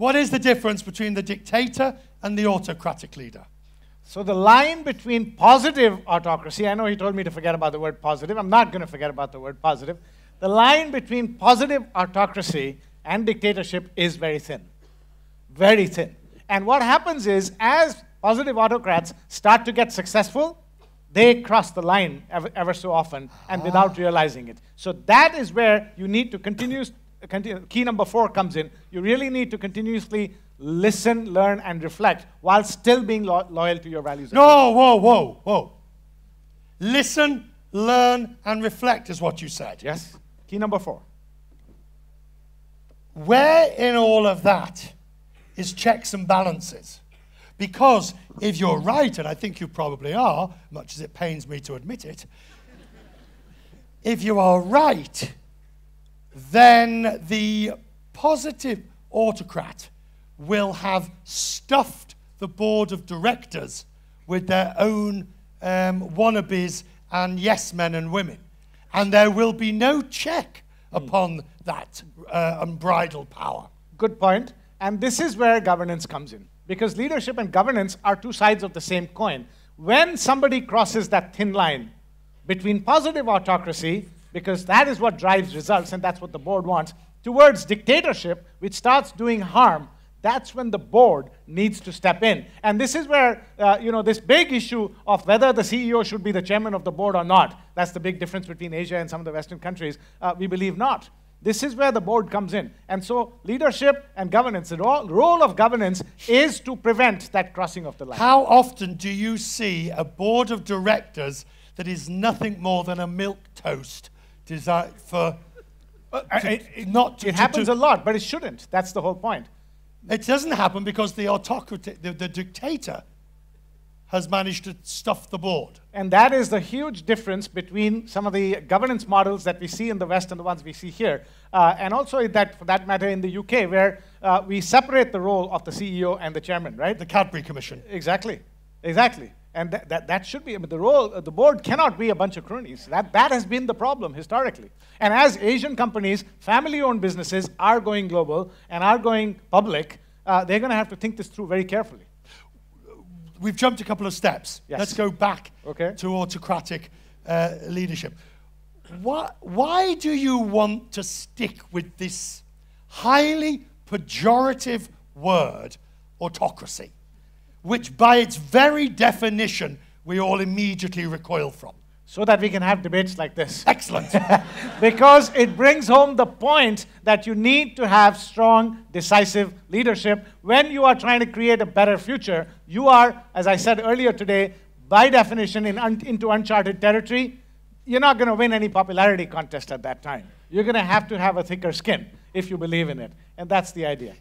What is the difference between the dictator and the autocratic leader? So the line between positive autocracy, I know he told me to forget about the word positive. I'm not going to forget about the word positive. The line between positive autocracy and dictatorship is very thin. Very thin. And what happens is, as positive autocrats start to get successful, they cross the line ever, ever so often and without ah. realizing it. So that is where you need to continue, continue. Key number four comes in. You really need to continuously listen, learn, and reflect while still being lo loyal to your values. No, whoa, whoa, whoa. Listen, learn, and reflect is what you said. Yes. Key number four. Where in all of that is checks and balances? Because if you're right, and I think you probably are, much as it pains me to admit it, if you are right, then the positive autocrat will have stuffed the board of directors with their own um, wannabes and yes men and women. And there will be no check upon that uh, unbridled power. Good point. And this is where governance comes in. Because leadership and governance are two sides of the same coin. When somebody crosses that thin line between positive autocracy, because that is what drives results and that's what the board wants, towards dictatorship, which starts doing harm, that's when the board needs to step in. And this is where, uh, you know, this big issue of whether the CEO should be the chairman of the board or not, that's the big difference between Asia and some of the Western countries. Uh, we believe not. This is where the board comes in. And so, leadership and governance, the role of governance is to prevent that crossing of the line. How often do you see a board of directors that is nothing more than a milk toast designed for. Uh, to, it, not to, it happens to, a lot, but it shouldn't. That's the whole point. It doesn't happen because the autocrat, the, the dictator, has managed to stuff the board. And that is the huge difference between some of the governance models that we see in the West and the ones we see here. Uh, and also, that, for that matter, in the UK, where uh, we separate the role of the CEO and the chairman, right? The Cadbury Commission. Exactly. Exactly. And that, that, that should be, I mean, the role, uh, the board cannot be a bunch of cronies. That, that has been the problem historically. And as Asian companies, family owned businesses are going global and are going public, uh, they're going to have to think this through very carefully we've jumped a couple of steps. Yes. Let's go back okay. to autocratic uh, leadership. Why, why do you want to stick with this highly pejorative word, autocracy, which by its very definition we all immediately recoil from? so that we can have debates like this. Excellent. because it brings home the point that you need to have strong, decisive leadership. When you are trying to create a better future, you are, as I said earlier today, by definition, in un into uncharted territory. You're not going to win any popularity contest at that time. You're going to have to have a thicker skin if you believe in it. And that's the idea.